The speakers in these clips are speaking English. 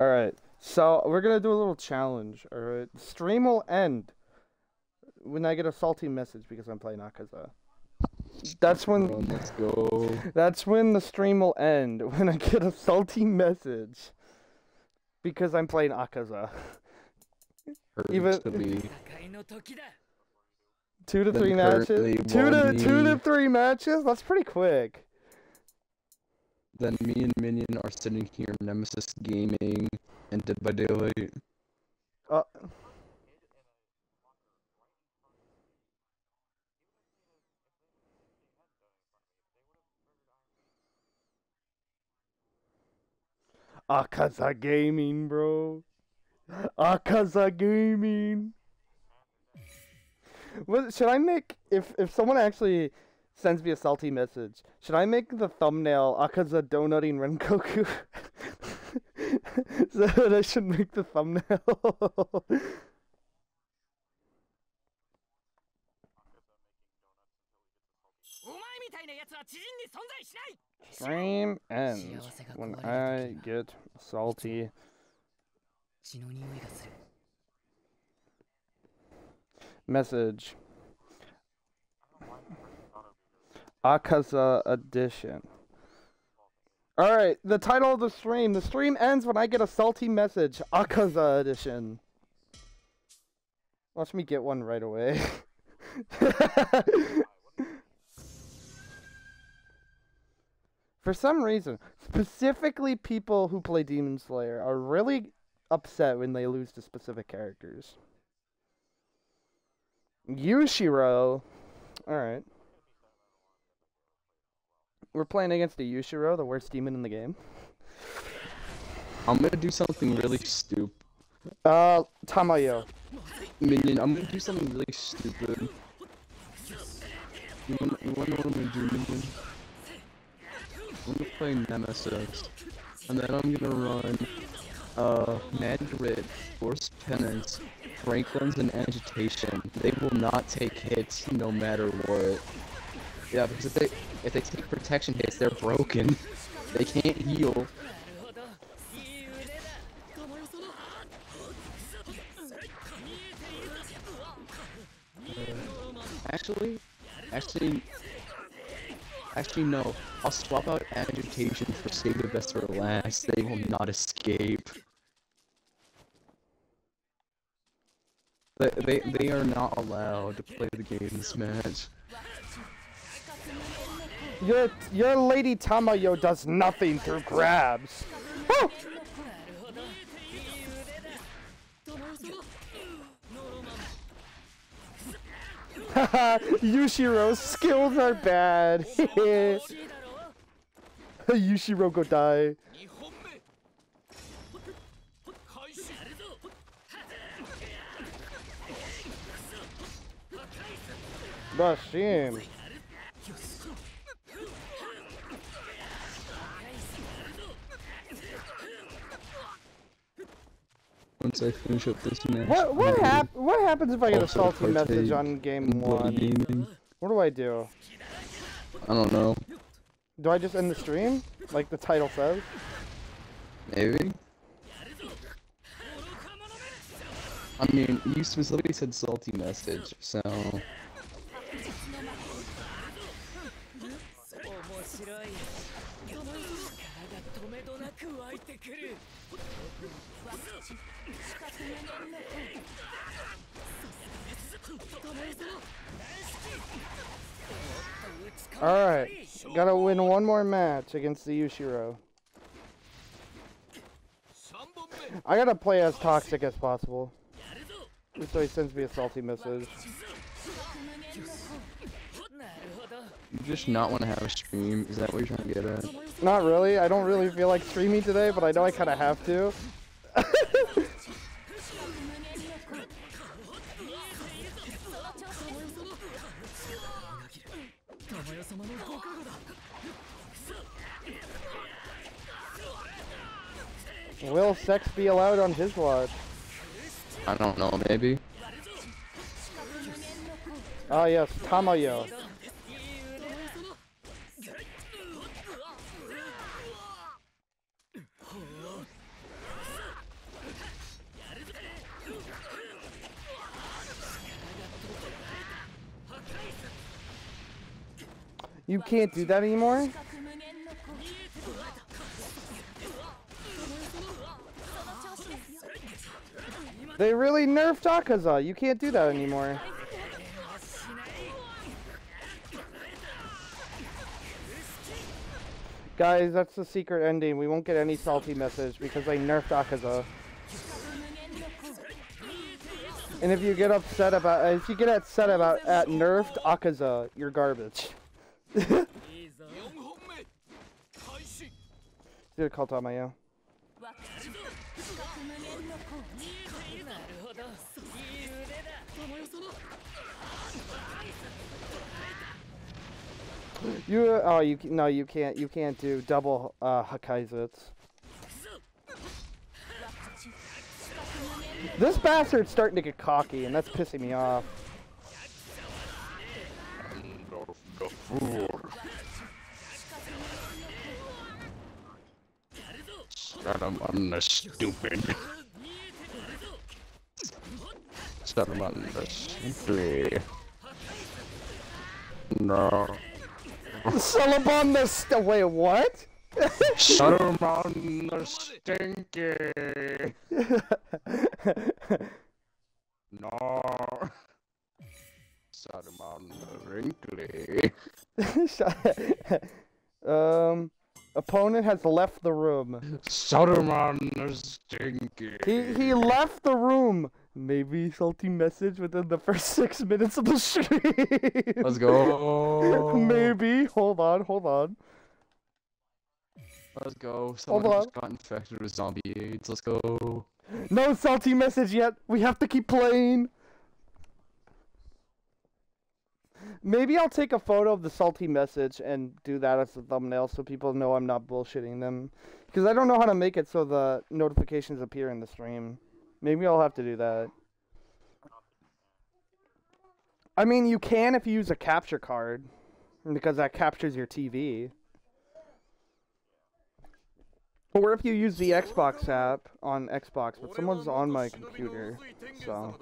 All right. So we're gonna do a little challenge. All right. Stream will end when I get a salty message because I'm playing Akaza. That's when. On, let's go. That's when the stream will end when I get a salty message because I'm playing Akaza. Even. To two to then three matches. Two to two to three matches. That's pretty quick. Then me and Minion are sitting here, Nemesis Gaming, and Dead by Daylight. Uh, Akaza Gaming, bro. Akaza Gaming. What should I make if if someone actually sends me a salty message. Should I make the thumbnail Akaza donutting Rengoku? so that I should make the thumbnail. Stream ends when I get salty. Message. Akaza Edition. Alright, the title of the stream. The stream ends when I get a salty message. Akaza Edition. Watch me get one right away. For some reason, specifically people who play Demon Slayer are really upset when they lose to specific characters. Yushiro. Alright. We're playing against a Yushiro, the worst demon in the game. I'm gonna do something really stupid. Uh, Tamayo. Minion, I'm gonna do something really stupid. You wanna, you wanna know what I'm gonna do, Minion? I'm gonna play Nemesis. And then I'm gonna run, uh, Mad Grit, Force Penance, Franklin's and Agitation. They will not take hits no matter what. Yeah, because if they, if they take protection hits, they're broken. They can't heal. Uh, actually, actually, actually no. I'll swap out agitation for save the best for last. They will not escape. They, they, they are not allowed to play the game in this match. Your your Lady Tamayo does nothing through grabs. Woo! Skills are bad. Yushiro go die. Rush in. Once I finish up this match. What what hap- What happens if I get a salty message on game one? gaming. What do I do? I don't know. Do I just end the stream, like the title says? Maybe. I mean, you specifically said salty message, so oh, Alright, gotta win one more match against the Yushiro. I gotta play as toxic as possible. So he sends me a salty message. You just not want to have a stream. Is that what you're trying to get at? Not really. I don't really feel like streaming today, but I know I kind of have to. Will sex be allowed on his watch? I don't know. Maybe. Ah, yes, Tamayo. You can't do that anymore? They really nerfed Akaza. You can't do that anymore. Guys, that's the secret ending. We won't get any salty message because they nerfed Akaza. And if you get upset about, if you get upset about at nerfed Akaza, you're garbage. Did a cult on my own. You oh you no you can't you can't do double uh This bastard's starting to get cocky and that's pissing me off. Shut him on the stupid. Shut him on the stupid. No. Celebon the st- wait what? Shut him on the stinky. No. Shut him on the wrinkly. um, opponent has left the room. Shut him on the stinky. He he left the room. Maybe salty message within the first six minutes of the stream. Let's go. Maybe. Hold on, hold on. Let's go. Someone on. just got infected with zombie AIDS. Let's go. No salty message yet. We have to keep playing. Maybe I'll take a photo of the salty message and do that as a thumbnail so people know I'm not bullshitting them. Because I don't know how to make it so the notifications appear in the stream. Maybe I'll have to do that. I mean, you can if you use a capture card. Because that captures your TV. Or if you use the Xbox app on Xbox, but someone's on my computer, so.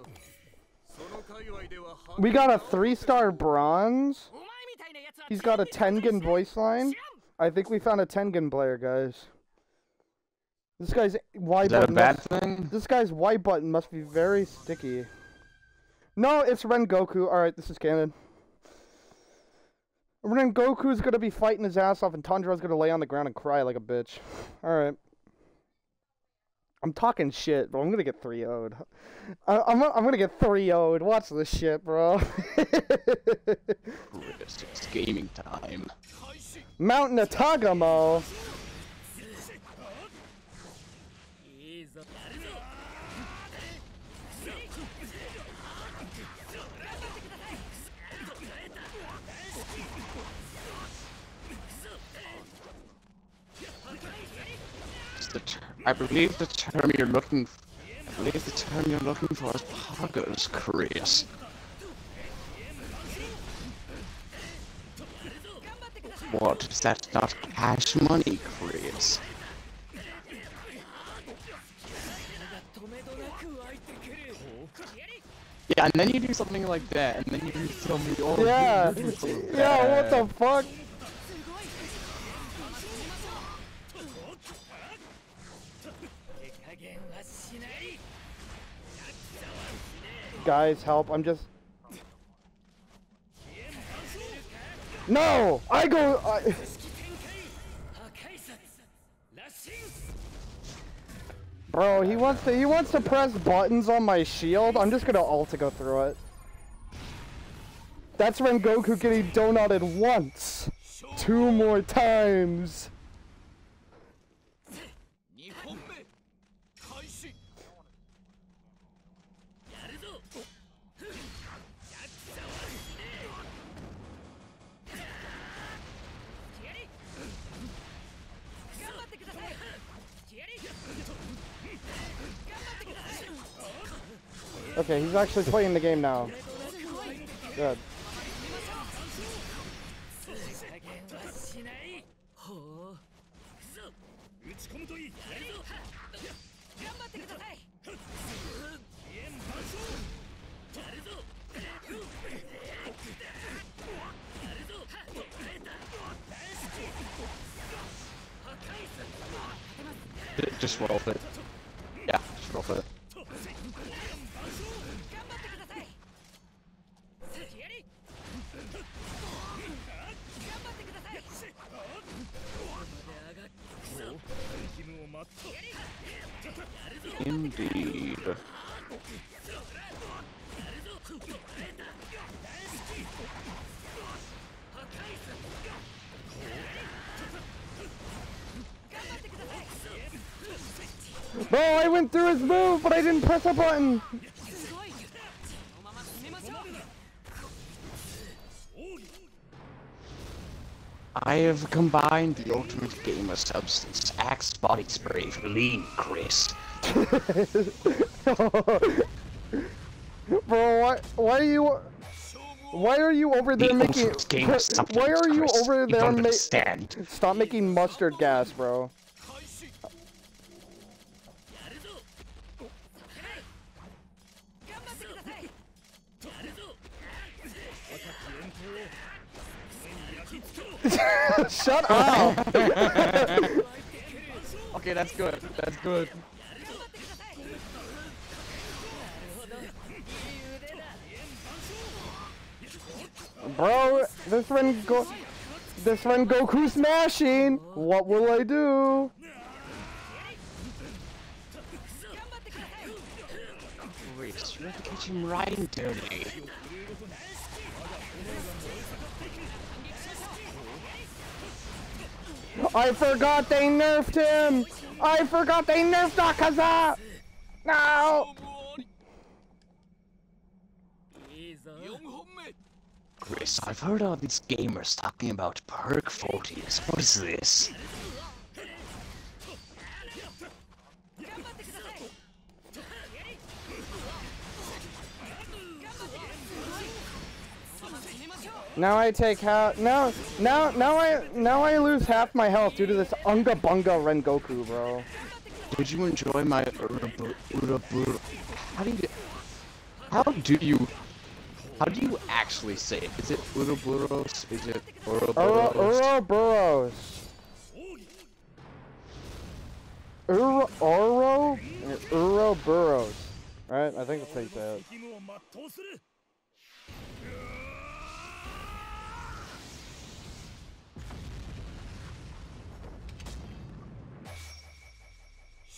We got a three-star bronze. He's got a Tengen voice line. I think we found a Tengen player, guys. This guy's Y Is button. Must, this guy's Y button must be very sticky. No, it's Rengoku. Alright, this is canon. Rengoku's gonna be fighting his ass off and Tanjiro's gonna lay on the ground and cry like a bitch. Alright. I'm talking shit, but I'm gonna get 3 0'd. I, I'm, I'm gonna get 3 0'd. Watch this shit, bro. it's gaming time. Mount Natagumo! The turn. I believe the term you're looking I believe the term you're looking for is poggers, Chris. What? Is that not cash money, Chris? Yeah, and then you do something like that, and then you tell me, oh, yeah, yeah, what the fuck? Guys, help. I'm just... No! I go... I... Bro, he wants to he wants to press buttons on my shield. I'm just gonna ult to go through it. That's when Goku getting donutted once. Two more times. Okay, he's actually playing the game now. Good. Just roll it. Yeah, just roll it. went through his move, but I didn't press a button. I have combined the ultimate gamer substance, axe body spray for lean, Chris. Bro, why, why are you... Why are you over there the making... Why are you Chris. over there making... Stop making mustard gas, bro. Shut up! okay, that's good. That's good. Bro, this one go this one Goku smashing! What will I do? Wait, you have to catch him right and dirty. I forgot they nerfed him! I forgot they nerfed Akaza! No! Chris, I've heard all these gamers talking about Perk 40s. What is this? Now I take half. Now, now, now I, now I lose half my health due to this Unga Bunga Rengoku, bro. Did you enjoy my? How do you? How do you? How do you actually say it? Is it Uroboros? Is it Uro, Uroboros? Uroboros. Uro, Oro, Uroboros. Right? I think that's how you say it.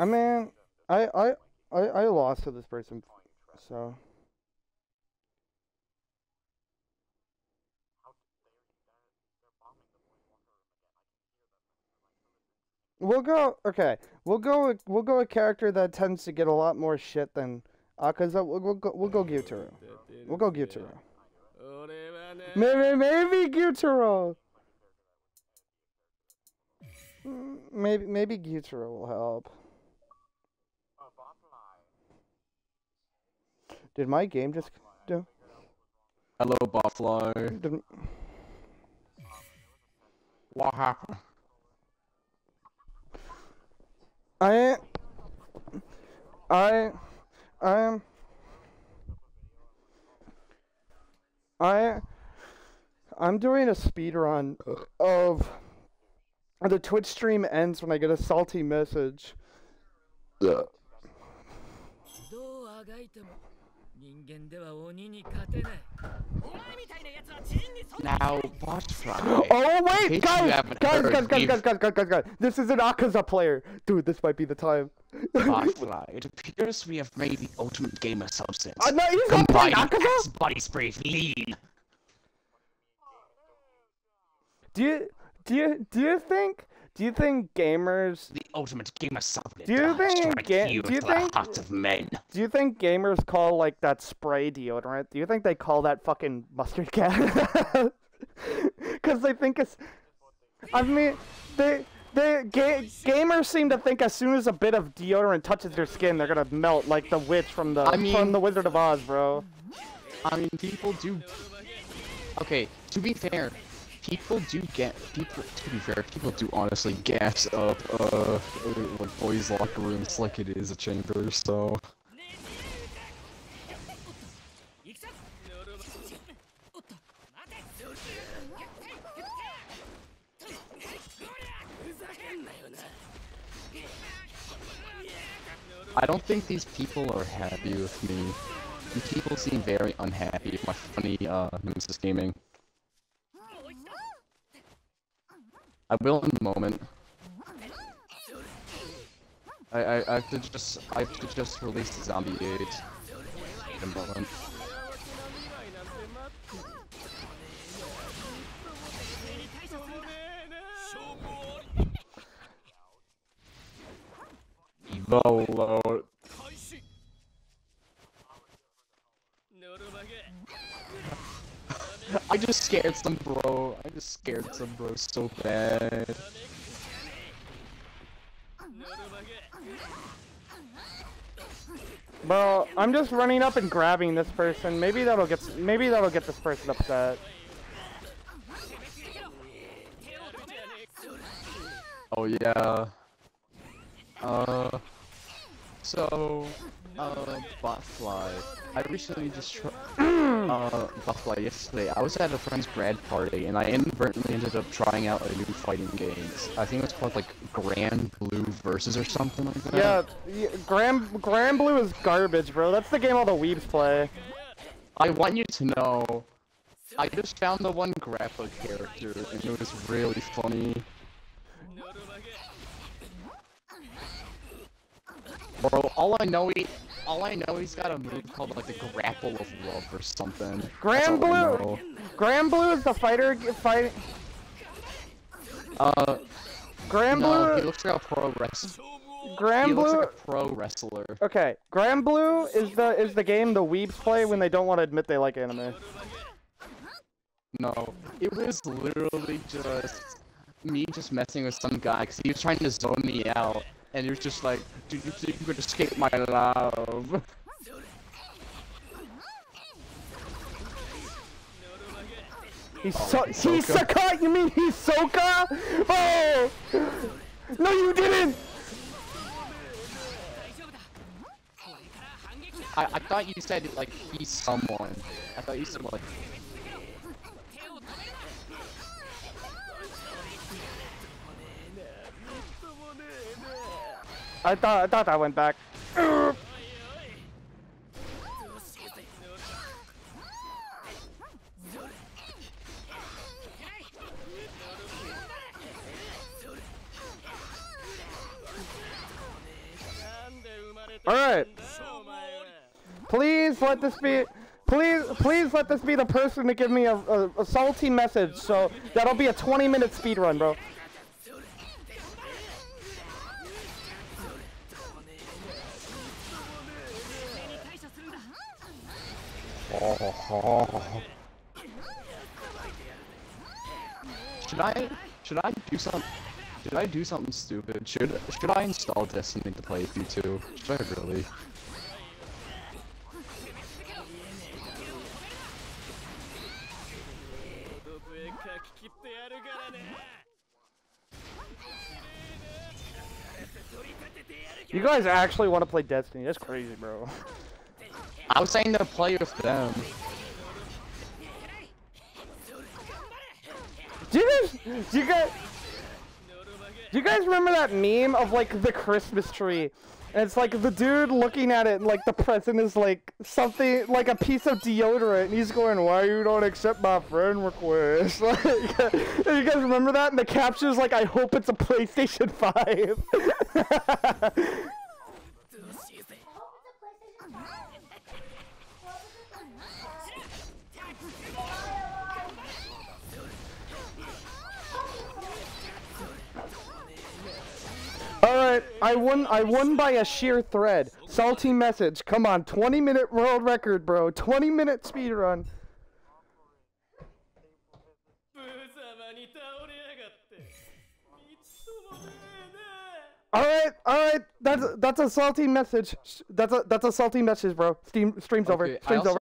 I mean, I I I, I lost to this person, so. We'll go okay. We'll go we'll go a character that tends to get a lot more shit than uh, Akaza. We'll, we'll go we'll go Gyutaro. We'll go Gyutaro. Maybe maybe Gyutaro. Mm, maybe maybe Gyutaro will help. Did my game just do? Hello, Buffalo. Did, What happened? I, I, I am. I, I'm doing a speed run of. The Twitch stream ends when I get a salty message. ど Now, Butterfly. Oh wait, guys, guys, guys, guys, guys, guys, guys, guys, guys, this is an Akaza player, dude. This might be the time. Butterfly. It appears we have made the ultimate gamer substance. Uh, no, he's not playing Akaza. Body Spray Lean. Do you, do you, do you think, do you think gamers, The ultimate gamer substance. Do you think ga- you do you to the think- hearts of men. do you think gamers call like that spray deodorant? Do you think they call that fucking mustard gas? Because they think it's. I mean, they the ga- gamers seem to think as soon as a bit of deodorant touches their skin, they're gonna melt like the witch from the I mean- from the Wizard of Oz, bro. I mean, people do. Okay, to be fair, people do get people. To be fair, people do honestly gas up uh like boys' locker rooms like it is a chamber. So. I don't think these people are happy with me. These people seem very unhappy with my funny uh, Nemesis Gaming. I will in a moment. I I, I to just I to just release the zombie age. In a moment. I just scared some bro. I just scared some bro so bad. Well, I'm just running up and grabbing this person. Maybe that'll get maybe that'll get this person upset. Oh yeah. Uh so uh, Botfly. I recently just tried uh, Botfly yesterday. I was at a friend's grad party, and I inadvertently ended up trying out a new fighting game. I think it was called, like, Granblue Versus or something like that. Yeah, yeah Grand, Granblue is garbage, bro. That's the game all the weebs play. I want you to know, I just found the one Grappa character, and it was really funny. Bro, all I know is all I know he's got a move called like the grapple of love or something. Granblue. Grand Blue is the fighter fight. Uh, Grand no, he Blue, looks like a pro wrestler. He Grand looks Blue. like a pro wrestler. Okay, Granblue is the is the game the weebs play when they don't want to admit they like anime. No, it was literally just me just messing with some guy because he was trying to zone me out, and he was just like, you think you could escape my love? He's oh, so Hisoka. Hisoka? You mean Hisoka? Oh! No, you didn't! I, I thought you said, like, he's someone. I thought you said, like, I thought I thought that went back. Alright. Please let this be please please let this be the person to give me a, a, a salty message, so that'll be a 20 minute speed run, bro. Should I should I do something? Should I do something stupid? Should should I install Destiny to play with you two? Should I really? You guys actually want to play Destiny? That's crazy, bro. I was saying to play with them. Do you guys? Do you guys? Do you guys remember that meme of like the Christmas tree? And it's like the dude looking at it, and like the present is like something like a piece of deodorant, and he's going, "Why you don't accept my friend request?" Like, you guys remember that? And the caption's like, "I hope it's a PlayStation 5. I won. I won by a sheer thread. Salty message. Come on, 20 minute world record, bro. 20 minute speed run. All right, all right. That's that's a salty message. That's a that's a salty message, bro. Steam streams okay, over. Streams over.